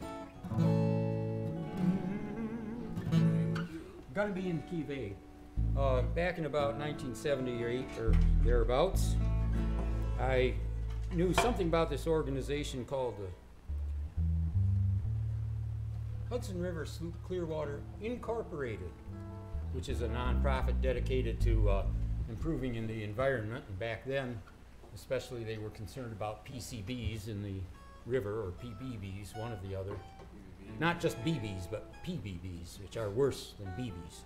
see. Gonna be in key. Uh, back in about 1978 or thereabouts, I knew something about this organization called the Hudson River Sloop Clearwater Incorporated, which is a nonprofit dedicated to uh, improving in the environment. And back then, especially, they were concerned about PCBs in the river or PBBs, one or the other. Not just BBs, but PBBs, which are worse than BBs.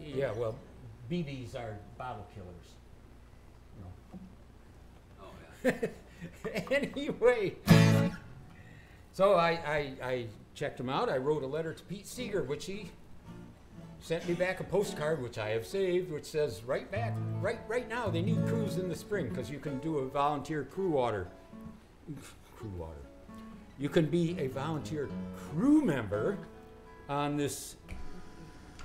Yeah, well, BBs are bottle killers. You know. Oh, anyway, so I, I, I checked him out. I wrote a letter to Pete Seeger, which he sent me back a postcard, which I have saved, which says right back, right, right now they need crews in the spring because you can do a volunteer crew water, crew water. You can be a volunteer crew member on this.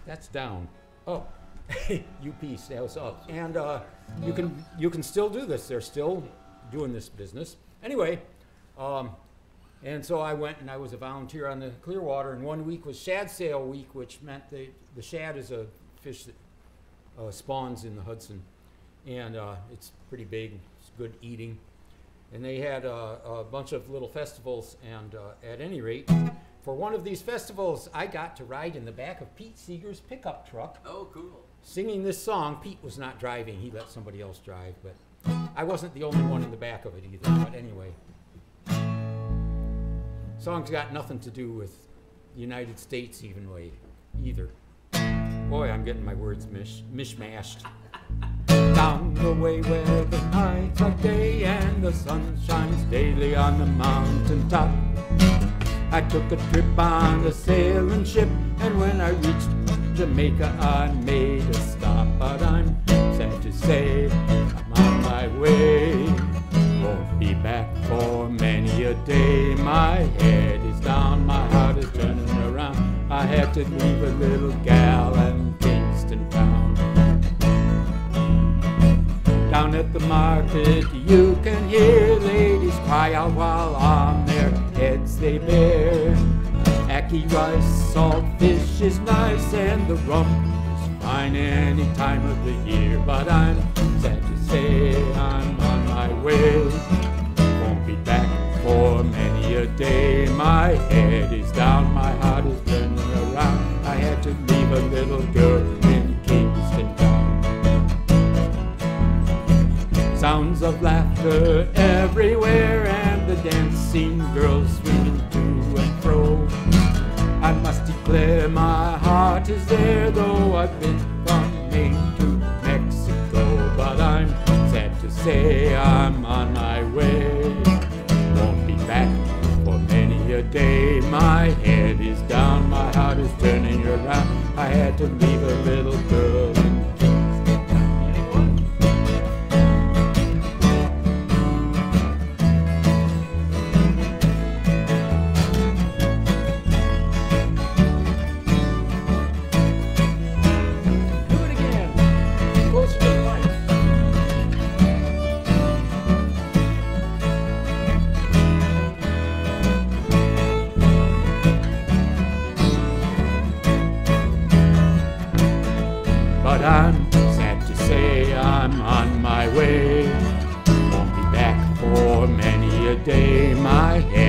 That's down. Oh, UP sales up, and uh, you can you can still do this. They're still doing this business. Anyway, um, and so I went and I was a volunteer on the Clearwater, and one week was shad sale week, which meant the the shad is a fish that uh, spawns in the Hudson, and uh, it's pretty big. It's good eating, and they had uh, a bunch of little festivals. And uh, at any rate, for one of these festivals, I got to ride in the back of Pete Seeger's pickup truck Oh, cool. singing this song. Pete was not driving, he let somebody else drive, but I wasn't the only one in the back of it either. But anyway, song's got nothing to do with United States even way either. Boy, I'm getting my words mish, mishmashed. Down the way where the nights are day and the sun shines daily on the mountain top. I took a trip on a sailing ship, and when I reached Jamaica, I made a stop. But I'm sad to say for many a day. My head is down, my heart is turning around. I had to leave a little gal in Kingston town. Down at the market, you can hear ladies cry out while on their heads they bear. Ackee rice, salt fish is nice, and the rum is fine any time of the year. But I'm sad to say I'm on my way. Day. My head is down, my heart is turning around. I had to leave a little girl in Kingston town. Sounds of laughter everywhere, and the dancing girls swinging to and fro. I must declare my heart is there, though I've been Maine to Mexico. But I'm sad to say I'm on my way. Day. My head is down, my heart is turning around. I had to leave a little girl But I'm sad to say I'm on my way. Won't be back for many a day. My head